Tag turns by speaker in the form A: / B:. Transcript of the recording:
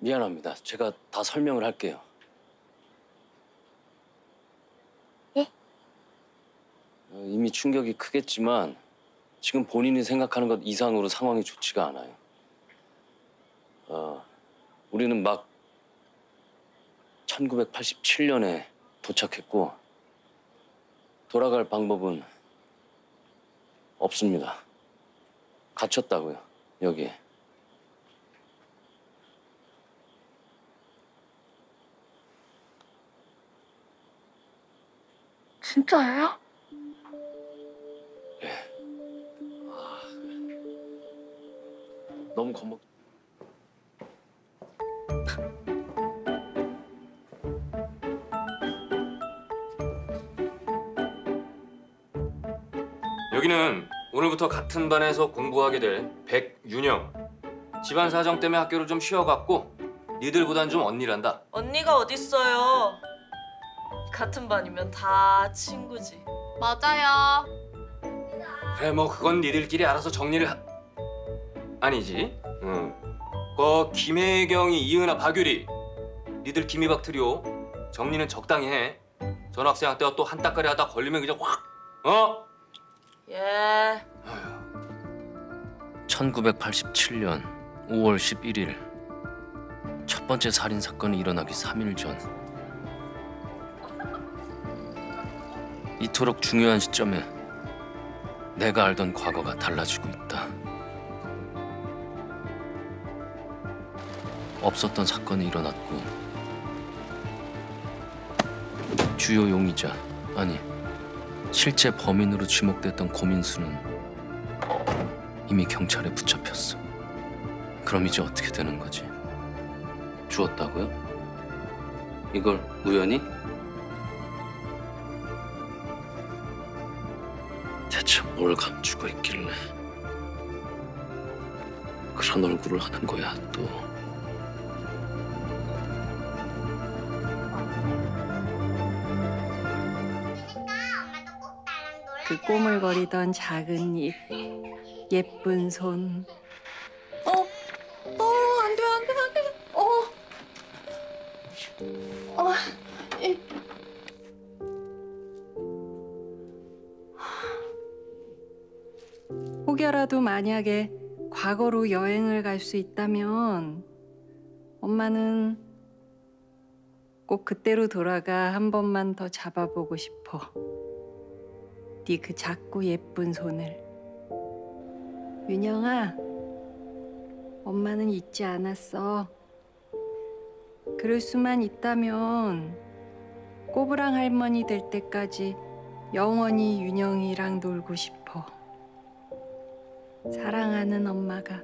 A: 미안합니다. 제가 다 설명을 할게요.
B: 예?
A: 어, 이미 충격이 크겠지만 지금 본인이 생각하는 것 이상으로 상황이 좋지가 않아요. 어, 우리는 막 1987년에 도착했고 돌아갈 방법은 없습니다. 갇혔다고요, 여기에.
B: 진짜예요?
A: 너무 겁먹.
C: 여기는 오늘부터 같은 반에서 공부하게 될 백윤영. 집안 사정 때문에 학교를 좀 쉬어갔고 니들보단 좀 언니란다.
D: 언니가 어딨어요? 같은 반이면 다 친구지.
B: 맞아요.
C: 그래 뭐 그건 니들끼리 알아서 정리를 하... 아니지. 응. 그 김혜경이 이은아 박유리. 니들 김이박 트리오. 정리는 적당히 해. 전 학생 때와 또 한따까리 하다 걸리면 그냥 확. 어?
D: 예.
A: 1987년 5월 11일 첫 번째 살인 사건이 일어나기 3일 전 이토록 중요한 시점에 내가 알던 과거가 달라지고 있다. 없었던 사건이 일어났고 주요 용의자 아니 실제 범인으로 지목됐던 고민수는 이미 경찰에 붙잡혔어. 그럼 이제 어떻게 되는 거지? 죽었다고요? 이걸 우연히? 대체 뭘 감추고 있길래 그런 얼굴을 하는 거야 또?
E: 그 꼬물거리던 작은 입, 예쁜 손. 혹여라도 만약에 과거로 여행을 갈 수 있다면 엄마는 꼭 그때로 돌아가 한 번만 더 잡아보고 싶어. 네 그 작고 예쁜 손을. 윤영아, 엄마는 잊지 않았어. 그럴 수만 있다면 꼬부랑 할머니 될 때까지 영원히 윤영이랑 놀고 싶어. 사랑하는 엄마가.